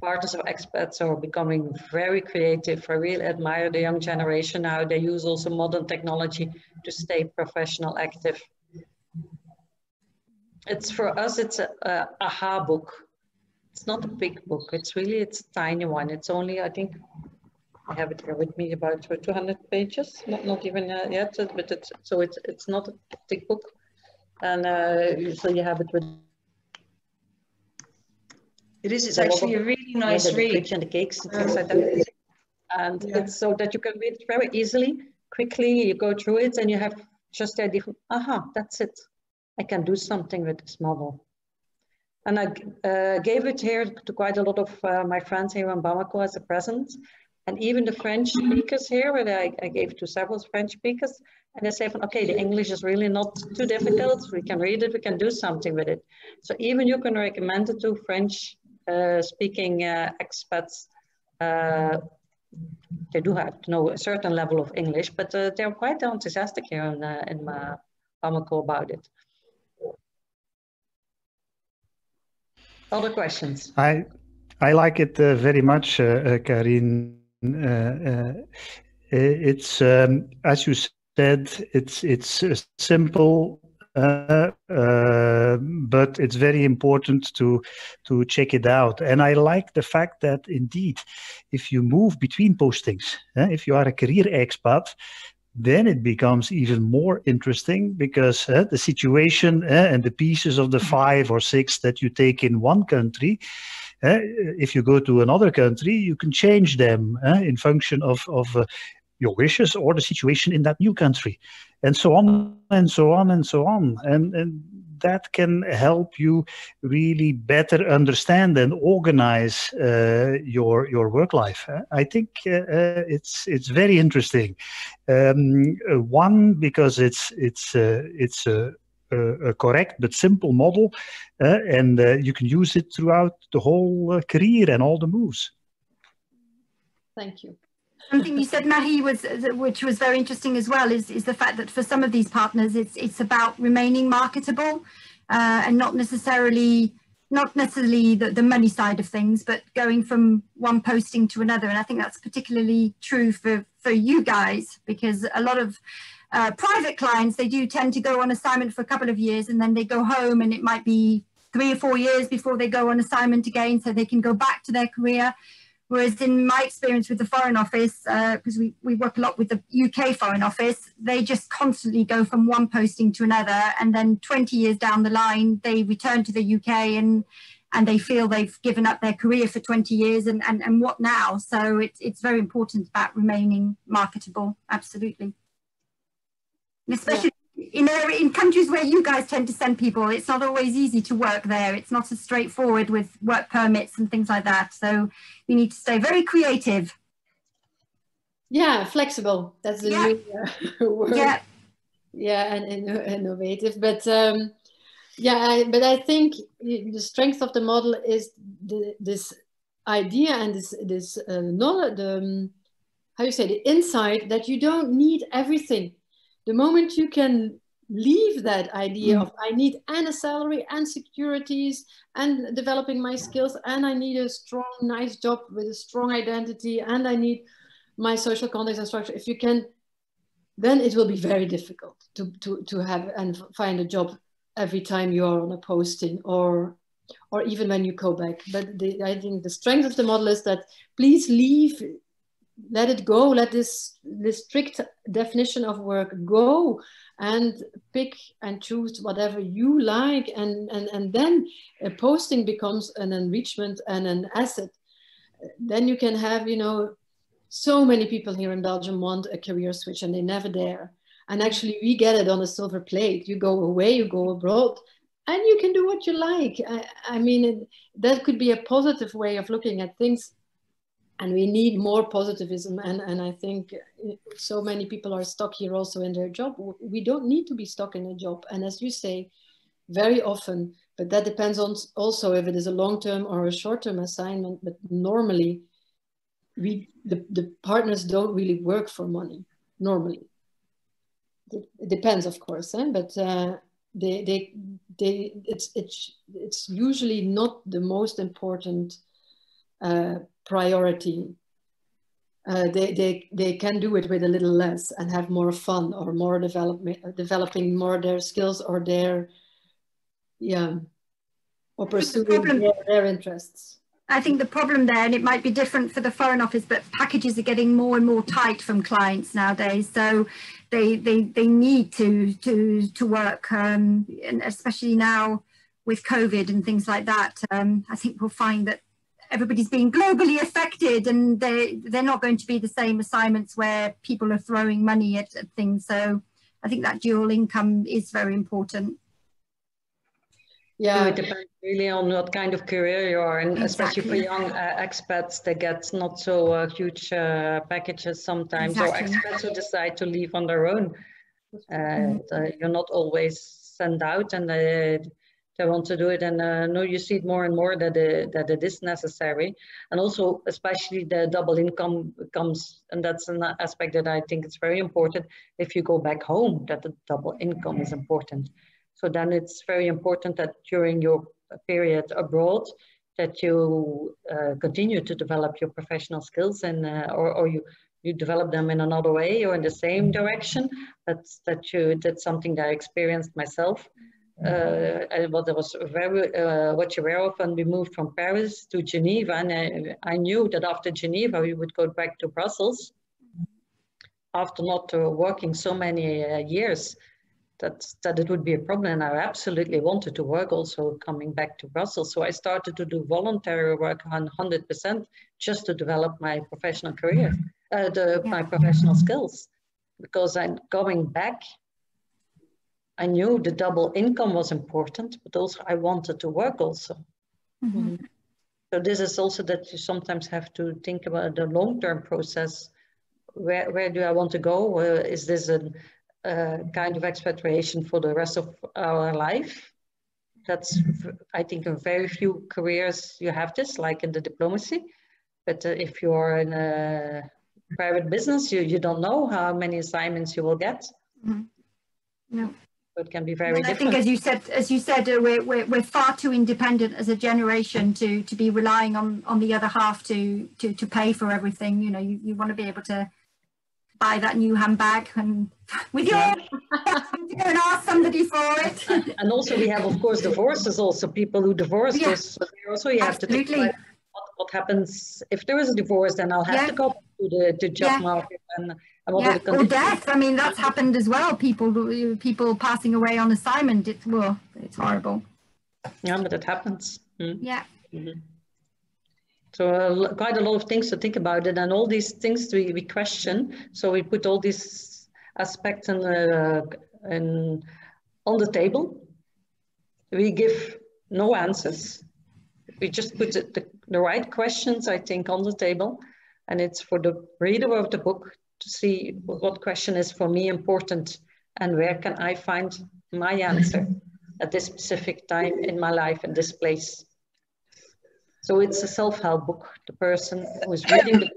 partners of expats are becoming very creative. I really admire the young generation now. They use also modern technology to stay professional active. It's for us, it's a, a aha book. It's not a big book. It's really, it's a tiny one. It's only, I think, I have it here with me about 200 pages, not, not even uh, yet, but it's, so it's, it's not a thick book. And uh, so you have it with it is. It's actually a really nice yeah, read. And the cakes and things like that. And yeah. it's so that you can read it very easily, quickly. You go through it and you have just the idea, aha, that's it. I can do something with this model. And I uh, gave it here to quite a lot of uh, my friends here in Bamako as a present. And even the French mm-hmm. speakers here, where I, I gave to several French speakers, and they say, okay, the English is really not too difficult. We can read it, we can do something with it. So even you can recommend it to French uh, speaking uh, expats, uh, they do have to know a certain level of English, but they're quite enthusiastic here in, in Bamako about it. Other questions? I I like it uh, very much, uh, Carine. Uh, it's um, as you said, it's it's simple uh, uh, but it's very important to to check it out. And I like the fact that indeed, if you move between postings, uh, if you are a career expat, then it becomes even more interesting because uh, the situation uh, and the pieces of the mm-hmm. five or six that you take in one country, uh, if you go to another country, you can change them in function of, of your wishes or the situation in that new country and so on and so on and so on and, and that can help you really better understand and organize uh, your your work life. I think uh, uh, it's it's very interesting. Um, one because it's it's uh, it's a, a, correct but simple model, uh, and uh, you can use it throughout the whole career and all the moves. Thank you something you said, Marie, was which was very interesting as well, is is the fact that for some of these partners, it's it's about remaining marketable uh, and not necessarily not necessarily the, the money side of things, but going from one posting to another. And I think that's particularly true for for you guys because a lot of uh, private clients they do tend to go on assignment for a couple of years and then they go home and it might be three or four years before they go on assignment again so they can go back to their career Whereas in my experience with the Foreign Office, because uh, we, we work a lot with the UK Foreign Office, they just constantly go from one posting to another. And then 20 years down the line, they return to the UK and and they feel they've given up their career for 20 years and, and, and what now? So it's, it's very important about remaining marketable, absolutely. And especially in, in countries where you guys tend to send people, it's not always easy to work there. It's not as straightforward with work permits and things like that. So you need to stay very creative. yeah flexible that's the yeah. new uh, word yeah yeah and, and innovative but um yeah I, but i think the strength of the model is the, this idea and this this uh, knowledge the um, how you say the insight that you don't need everything the moment you can leave that idea mm. of I need and a salary and securities and developing my skills and I need a strong, nice job with a strong identity and I need my social context and structure. If you can, then it will be very difficult to, to, to have and find a job every time you are on a posting or or even when you go back. But the, I think the strength of the model is that please leave let it go let this this strict definition of work go and pick and choose whatever you like. And and, and then a posting becomes an enrichment and an asset. Then you can have you know so many people here in belgium want a career switch and they never dare and actually we get it on a silver plate. You go away you go abroad and you can do what you like. I, I mean it, that could be a positive way of looking at things and we need more positivism and, and i think so many people are stuck here also in their job we don't need to be stuck in a job and as you say very often but that depends on also if it is a long-term or a short-term assignment but normally we the, the partners don't really work for money normally it depends of course eh? but uh, they they they it's it's it's usually not the most important uh, priority. Uh, they, they, they can do it with a little less and have more fun or more development, developing more their skills or their, yeah, or pursuing their, their interests. I think the problem there, and it might be different for the Foreign Office, but packages are getting more and more tight from clients nowadays. So they they they need to to to work, um, and especially now with COVID and things like that. Um, I think we'll find that everybody's being globally affected and they they're not going to be the same assignments where people are throwing money at, at things so i think that dual income is very important yeah, it depends really on what kind of career you are, and exactly. especially for young uh, expats, they get not so uh, huge uh, packages sometimes, exactly. or expats who decide to leave on their own. Mm -hmm. you're not always sent out, and they want to do it. And uh, no, you see it more and more that, it, that it is necessary. And also, especially the double income comes, and that's an aspect that I think is very important. If you go back home, that the double income is important. So then it's very important that during your period abroad, that you uh, continue to develop your professional skills and uh, or, or you you develop them in another way or in the same direction. That's that you that's something that I experienced myself uh, and what I was very uh, aware of when we moved from Paris to Geneva. And I, I, knew that after Geneva, we would go back to Brussels after not uh, working so many uh, years that, that it would be a problem. And I absolutely wanted to work also coming back to Brussels. So I started to do voluntary work on 100% just to develop my professional career, uh, the, my professional skills. Because I'm going back I knew the double income was important, but also I wanted to work also. Mm -hmm. So this is also that you sometimes have to think about the long-term process. Where, where do I want to go? Uh, is this a kind of expatriation for the rest of our life? That's, I think, in very few careers you have this, like in the diplomacy. But uh, if you're in a private business, you, you don't know how many assignments you will get. Mm -hmm. No it can be very I think, as you said, as you said, uh, we're, we're, we're far too independent as a generation to to be relying on on the other half to to to pay for everything. You know, you, you want to be able to buy that new handbag and with your yeah. to go and ask somebody for it. and also, we have, of course, divorces. Also, people who divorce. Yeah. So also, you have Absolutely. to think what, what happens if there is a divorce. Then I'll have yeah. to go to the, the job market and yeah, or death. I mean, that's happened as well. People, people passing away on assignment. It's well, it's horrible. Yeah, but it happens. Mm. Yeah. Mm -hmm. So uh, quite a lot of things to think about it, and all these things we, we question. So we put all these aspects in, uh, in, on the table. We give no answers. We just put the, the right questions, I think, on the table And it's for the reader of the book to see what question is for me important and where can I find my answer at this specific time in my life in this place. So it's a self-help book. The person who is reading the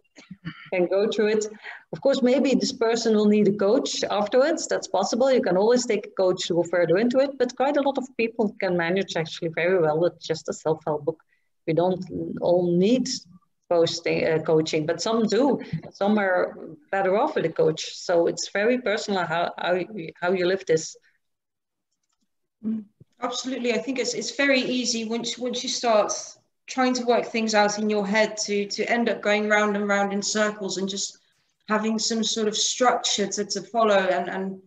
can go through it. Of course, maybe this person will need a coach afterwards. That's possible. You can always take a coach to go further into it, but quite a lot of people can manage actually very well with just a self-help book. We don't all need posting, uh, coaching, but some do. Some are better off with a coach. So it's very personal how, how, how you live this. Absolutely. I think it's, it's very easy once, once you start trying to work things out in your head to, to end up going round and round in circles and just having some sort of structure to, to follow and, and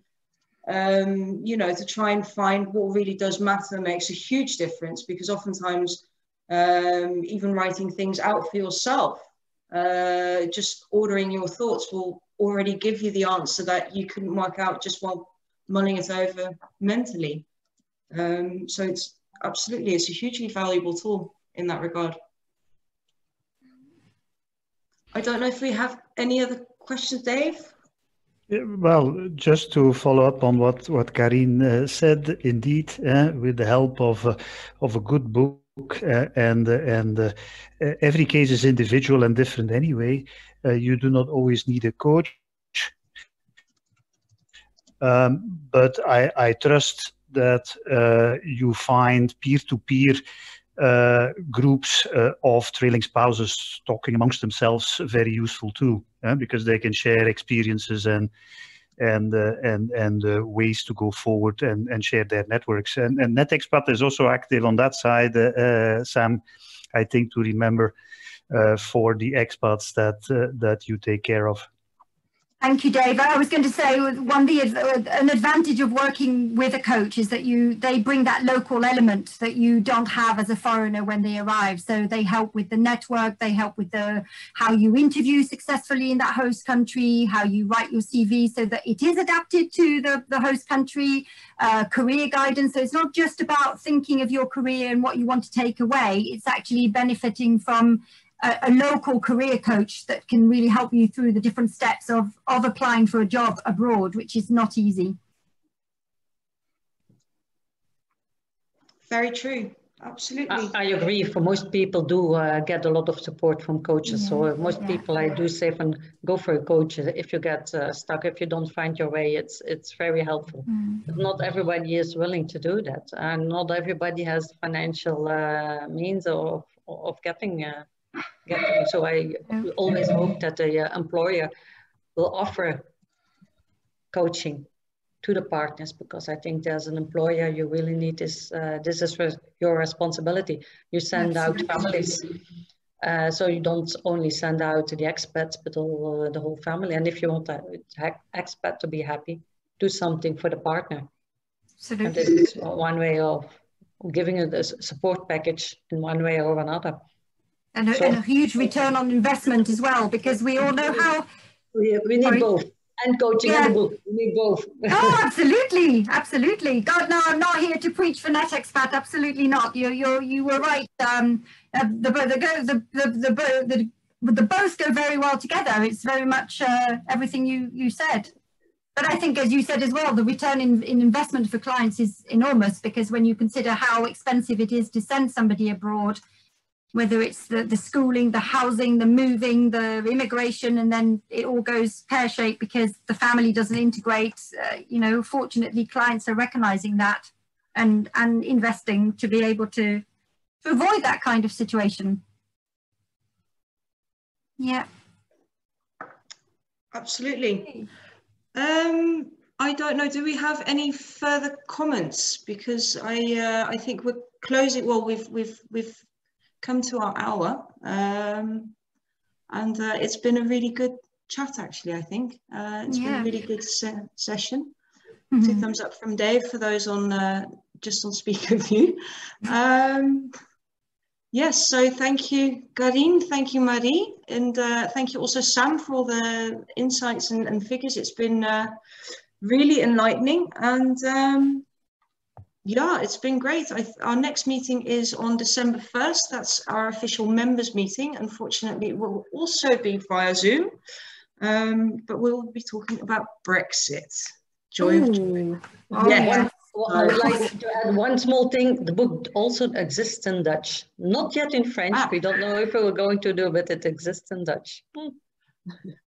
um, you know, to try and find what really does matter makes a huge difference because oftentimes um, even writing things out for yourself, uh, just ordering your thoughts will already give you the answer that you couldn't work out just while mulling it over mentally. Um, so it's absolutely, it's a hugely valuable tool in that regard. I don't know if we have any other questions, Dave? Well, just to follow up on what what Carine uh, said, indeed, uh, with the help of uh, of a good book, uh, and and uh, every case is individual and different anyway. Uh, you do not always need a coach, um, but I I trust that you find peer to peer uh, groups uh, of trailing spouses talking amongst themselves very useful too, uh, because they can share experiences and and uh, and and uh, ways to go forward and, and share their networks. And, and NetExpat is also active on that side, uh, Sam. I think to remember for the expats that that you take care of. Thank you, Dave. I was going to say one of the an advantage of working with a coach is that you they bring that local element that you don't have as a foreigner when they arrive. So they help with the network, they help with the how you interview successfully in that host country, how you write your CV so that it is adapted to the, the host country, uh, career guidance. So it's not just about thinking of your career and what you want to take away. It's actually benefiting from a, a, local career coach that can really help you through the different steps of, of applying for a job abroad, which is not easy. Very true. Absolutely. I, I agree. For most people, do uh, get a lot of support from coaches. Yeah. So most yeah. people, I do say, and go for a coach if you get uh, stuck. If you don't find your way, it's it's very helpful. Mm. But not everybody is willing to do that, and not everybody has financial uh, means of of getting So I always hope that the uh, employer will offer coaching to the partners because I think as an employer you really need this. Uh, this is your responsibility. You send Absolutely. out families. Uh, so you don't only send out to the expats, but all, uh, the whole family. And if you want the expat to be happy, do something for the partner. Absolutely. And this is one way of giving a support package in one way or another and a, so, and a huge return on investment as well, because we all know how. We, we need sorry. both. And coaching yeah. and the book. We need both. oh, absolutely, absolutely. God, no, I'm not here to preach for NetExpat. Absolutely not. You, you, you were right. Um, uh, the, the, the, the, the, the, the, the both go very well together. It's very much uh, everything you, you said. But I think, as you said as well, the return in, in investment for clients is enormous because when you consider how expensive it is to send somebody abroad, whether it's the, the schooling, the housing, the moving, the immigration, and then it all goes pear-shaped because the family doesn't integrate. Uh, you know, fortunately, clients are recognizing that and, and investing to be able to, to avoid that kind of situation. Yeah. Absolutely. Um, I don't know. Do we have any further comments? Because I uh, I think we're closing. Well, we've we've we've come to our hour. Um, and uh, it's been a really good chat, actually, I think. Uh, it's yeah. been a really good se session. Mm -hmm. Two thumbs up from Dave for those on uh, just on speaker view. Um, yes, so thank you, Carine, thank you, Marie, and uh, thank you also, Sam, for all the insights and, and figures. It's been uh, really enlightening. And um, Yeah, it's been great. I, our next meeting is on December 1st. That's our official members meeting. Unfortunately, it will also be via Zoom, um, but we'll be talking about Brexit. Joy of joy. Oh, yeah. Well, I would like to add one small thing. The book also exists in Dutch, not yet in French. Ah. We don't know if we're going to do, but it exists in Dutch.